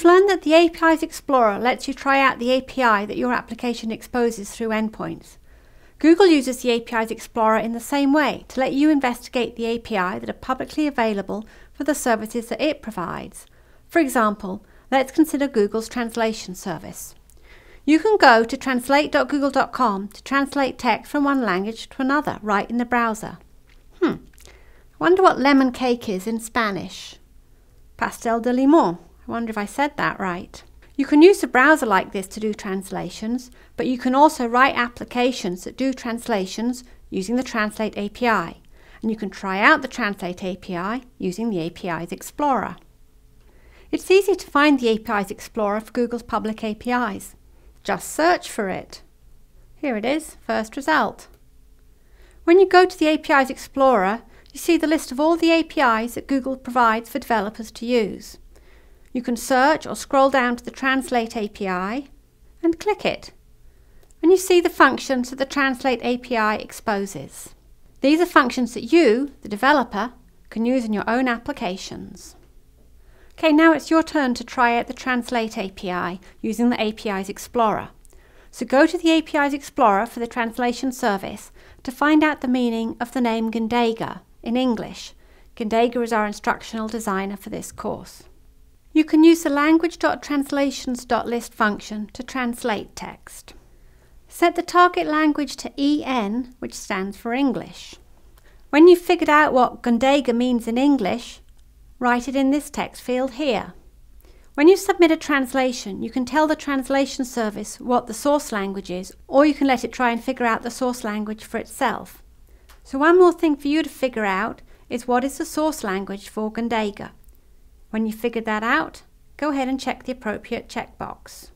You've learned that the APIs Explorer lets you try out the API that your application exposes through endpoints. Google uses the APIs Explorer in the same way to let you investigate the API that are publicly available for the services that it provides. For example, let's consider Google's translation service. You can go to translate.google.com to translate text from one language to another right in the browser. Hmm, I wonder what lemon cake is in Spanish. Pastel de limon. I wonder if I said that right. You can use a browser like this to do translations, but you can also write applications that do translations using the Translate API. And you can try out the Translate API using the APIs Explorer. It's easy to find the APIs Explorer for Google's public APIs. Just search for it. Here it is, first result. When you go to the APIs Explorer, you see the list of all the APIs that Google provides for developers to use. You can search or scroll down to the Translate API and click it. And you see the functions that the Translate API exposes. These are functions that you, the developer, can use in your own applications. Okay, now it's your turn to try out the Translate API using the APIs Explorer. So go to the APIs Explorer for the translation service to find out the meaning of the name Gundega in English. Gundega is our instructional designer for this course. You can use the language.translations.list function to translate text. Set the target language to EN, which stands for English. When you've figured out what Gundega means in English, write it in this text field here. When you submit a translation, you can tell the translation service what the source language is, or you can let it try and figure out the source language for itself. So one more thing for you to figure out is what is the source language for Gundega. When you've figured that out, go ahead and check the appropriate checkbox.